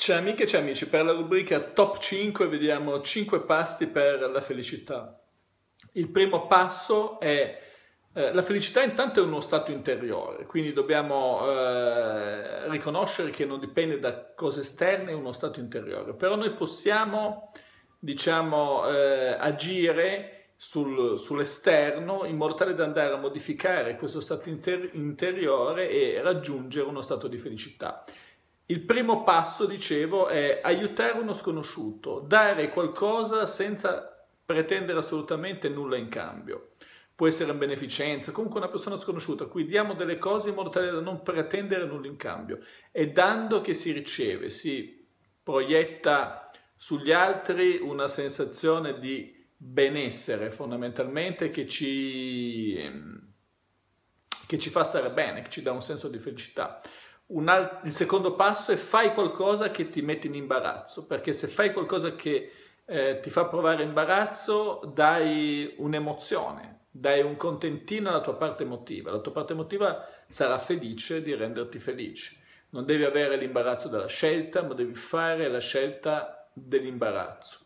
Ciao amiche e ciao amici, per la rubrica Top 5 vediamo 5 passi per la felicità. Il primo passo è eh, la felicità intanto è uno stato interiore, quindi dobbiamo eh, riconoscere che non dipende da cose esterne, è uno stato interiore, però noi possiamo diciamo eh, agire sul, sull'esterno in modo tale da andare a modificare questo stato inter- interiore e raggiungere uno stato di felicità. Il primo passo, dicevo, è aiutare uno sconosciuto, dare qualcosa senza pretendere assolutamente nulla in cambio. Può essere in beneficenza, comunque una persona sconosciuta, a cui diamo delle cose in modo tale da non pretendere nulla in cambio. È dando che si riceve, si proietta sugli altri una sensazione di benessere fondamentalmente che ci, che ci fa stare bene, che ci dà un senso di felicità alt- il secondo passo è fai qualcosa che ti mette in imbarazzo, perché se fai qualcosa che eh, ti fa provare imbarazzo, dai un'emozione, dai un contentino alla tua parte emotiva. La tua parte emotiva sarà felice di renderti felice. Non devi avere l'imbarazzo della scelta, ma devi fare la scelta dell'imbarazzo.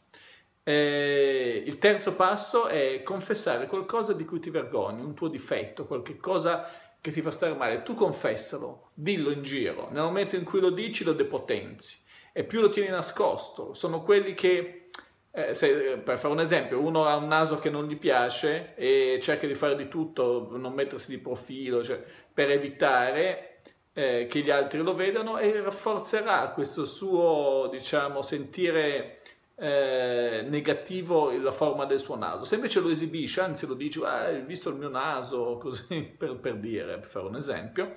Eh, il terzo passo è confessare qualcosa di cui ti vergogni, un tuo difetto, qualche cosa che ti fa stare male, tu confessalo, dillo in giro, nel momento in cui lo dici lo depotenzi. E più lo tieni nascosto, sono quelli che, eh, se, per fare un esempio, uno ha un naso che non gli piace e cerca di fare di tutto, non mettersi di profilo, cioè, per evitare eh, che gli altri lo vedano e rafforzerà questo suo, diciamo, sentire eh, negativo la forma del suo naso. Se invece lo esibisce, anzi lo dice, ah, hai visto il mio naso, così per, per dire, per fare un esempio,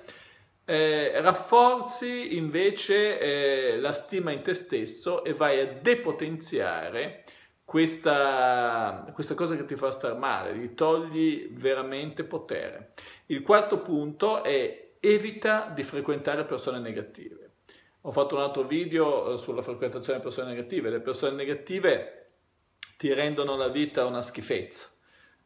eh, rafforzi invece eh, la stima in te stesso e vai a depotenziare questa, questa cosa che ti fa star male, gli togli veramente potere. Il quarto punto è evita di frequentare persone negative. Ho fatto un altro video eh, sulla frequentazione di persone negative. Le persone negative ti rendono la vita una schifezza.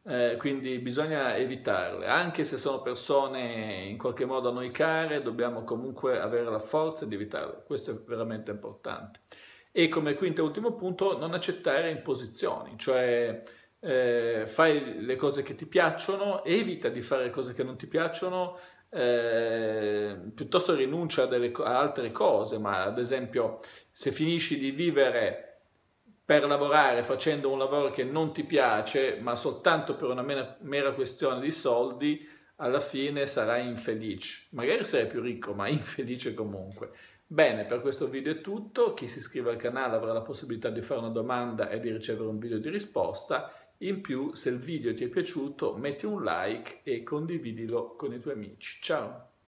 Eh, quindi bisogna evitarle, anche se sono persone in qualche modo a noi care, dobbiamo comunque avere la forza di evitarle, questo è veramente importante. E come quinto e ultimo punto, non accettare imposizioni, cioè eh, fai le cose che ti piacciono, evita di fare cose che non ti piacciono eh, piuttosto rinuncia a, delle, a altre cose, ma ad esempio se finisci di vivere per lavorare facendo un lavoro che non ti piace, ma soltanto per una mera, mera questione di soldi, alla fine sarai infelice. Magari sarai più ricco, ma infelice comunque. Bene, per questo video è tutto. Chi si iscrive al canale avrà la possibilità di fare una domanda e di ricevere un video di risposta. In più, se il video ti è piaciuto, metti un like e condividilo con i tuoi amici. Ciao!